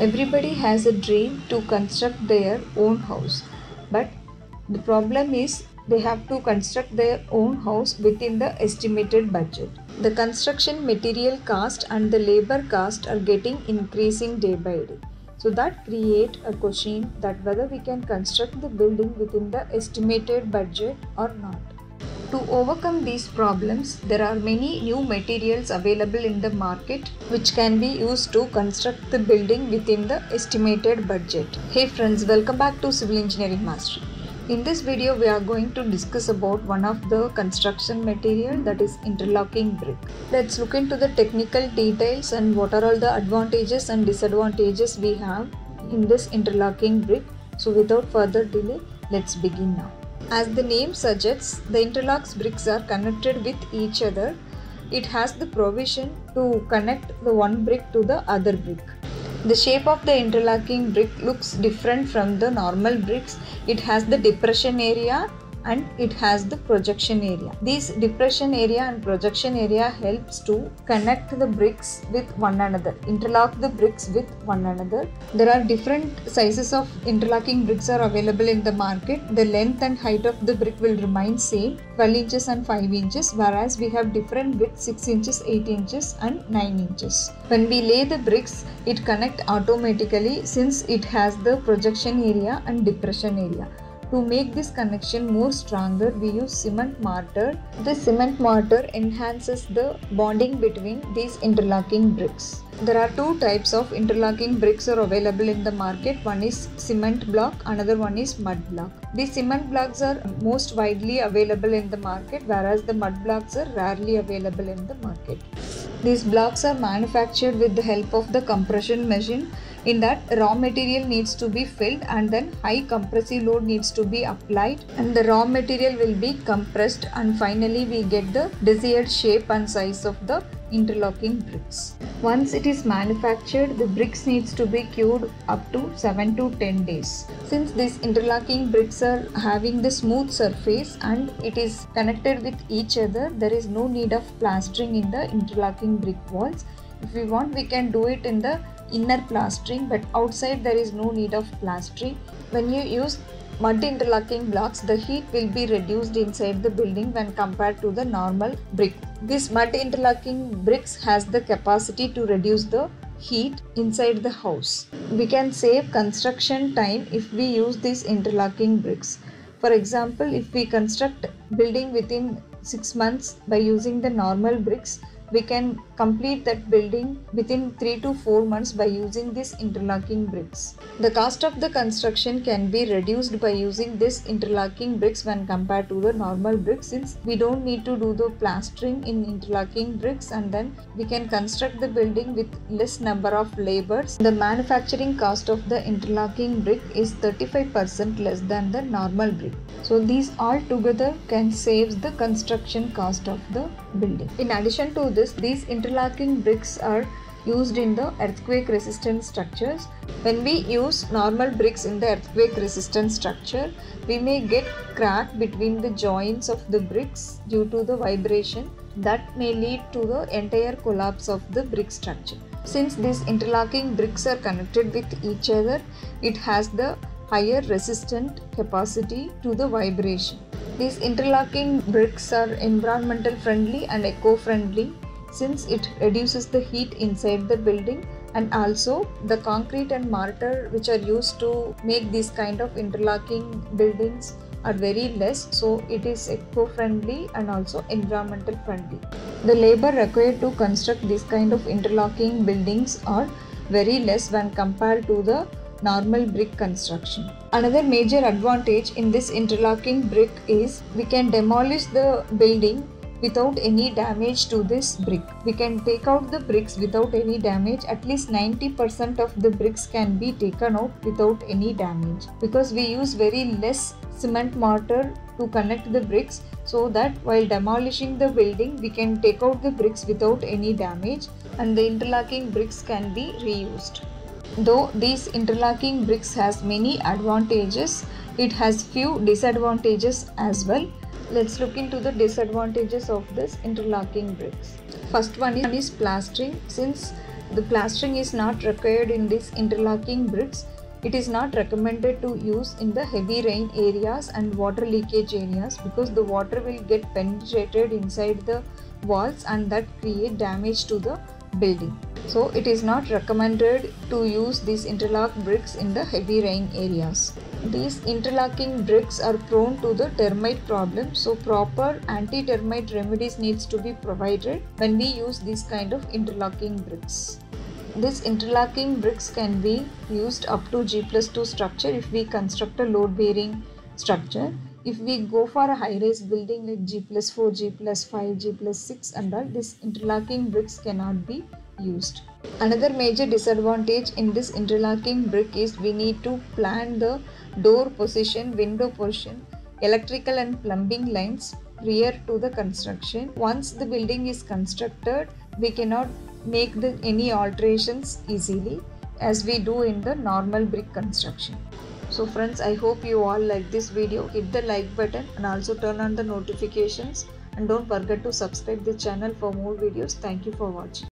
Everybody has a dream to construct their own house, but the problem is they have to construct their own house within the estimated budget. The construction material cost and the labor cost are getting increasing day by day. So that create a question that whether we can construct the building within the estimated budget or not. To overcome these problems, there are many new materials available in the market which can be used to construct the building within the estimated budget. Hey friends, welcome back to Civil Engineering Mastery. In this video, we are going to discuss about one of the construction material that is interlocking brick. Let's look into the technical details and what are all the advantages and disadvantages we have in this interlocking brick. So without further delay, let's begin now. As the name suggests, the interlocks bricks are connected with each other. It has the provision to connect the one brick to the other brick. The shape of the interlocking brick looks different from the normal bricks. It has the depression area and it has the projection area. This depression area and projection area helps to connect the bricks with one another, interlock the bricks with one another. There are different sizes of interlocking bricks are available in the market. The length and height of the brick will remain same 12 inches and 5 inches whereas we have different widths 6 inches, 8 inches and 9 inches. When we lay the bricks it connect automatically since it has the projection area and depression area. To make this connection more stronger, we use cement mortar. The cement mortar enhances the bonding between these interlocking bricks. There are two types of interlocking bricks are available in the market. One is cement block, another one is mud block. These cement blocks are most widely available in the market, whereas the mud blocks are rarely available in the market. These blocks are manufactured with the help of the compression machine in that raw material needs to be filled and then high compressive load needs to be applied and the raw material will be compressed and finally we get the desired shape and size of the interlocking bricks. Once it is manufactured, the bricks needs to be cured up to 7 to 10 days. Since these interlocking bricks are having the smooth surface and it is connected with each other, there is no need of plastering in the interlocking brick walls. If we want, we can do it in the inner plastering, but outside there is no need of plastering. When you use mud interlocking blocks, the heat will be reduced inside the building when compared to the normal brick. This mud interlocking bricks has the capacity to reduce the heat inside the house. We can save construction time if we use these interlocking bricks. For example, if we construct building within 6 months by using the normal bricks, we can complete that building within 3 to 4 months by using these interlocking bricks. The cost of the construction can be reduced by using this interlocking bricks when compared to the normal bricks since we don't need to do the plastering in interlocking bricks and then we can construct the building with less number of labors. The manufacturing cost of the interlocking brick is 35% less than the normal brick. So these all together can save the construction cost of the building. In addition to this, these interlocking bricks are used in the earthquake resistant structures. When we use normal bricks in the earthquake resistant structure, we may get crack between the joints of the bricks due to the vibration that may lead to the entire collapse of the brick structure. Since these interlocking bricks are connected with each other, it has the higher resistant capacity to the vibration. These interlocking bricks are environmental friendly and eco-friendly since it reduces the heat inside the building and also the concrete and mortar which are used to make these kind of interlocking buildings are very less so it is eco-friendly and also environmental friendly. The labor required to construct this kind of interlocking buildings are very less when compared to the normal brick construction. Another major advantage in this interlocking brick is we can demolish the building without any damage to this brick. We can take out the bricks without any damage. At least 90% of the bricks can be taken out without any damage because we use very less cement mortar to connect the bricks so that while demolishing the building we can take out the bricks without any damage and the interlocking bricks can be reused. Though these interlocking bricks has many advantages, it has few disadvantages as well. Let's look into the disadvantages of this interlocking bricks. First one is plastering. Since the plastering is not required in these interlocking bricks it is not recommended to use in the heavy rain areas and water leakage areas because the water will get penetrated inside the walls and that create damage to the building so it is not recommended to use these interlock bricks in the heavy rain areas these interlocking bricks are prone to the termite problem so proper anti-termite remedies needs to be provided when we use these kind of interlocking bricks this interlocking bricks can be used up to G plus 2 structure if we construct a load bearing structure. If we go for a high rise building like G plus 4, G plus 5, G plus 6 and all, this interlocking bricks cannot be used. Another major disadvantage in this interlocking brick is we need to plan the door position, window position, electrical and plumbing lines prior to the construction. Once the building is constructed, we cannot make the any alterations easily as we do in the normal brick construction. So friends i hope you all like this video. Hit the like button and also turn on the notifications. And don't forget to subscribe the channel for more videos. Thank you for watching